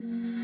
you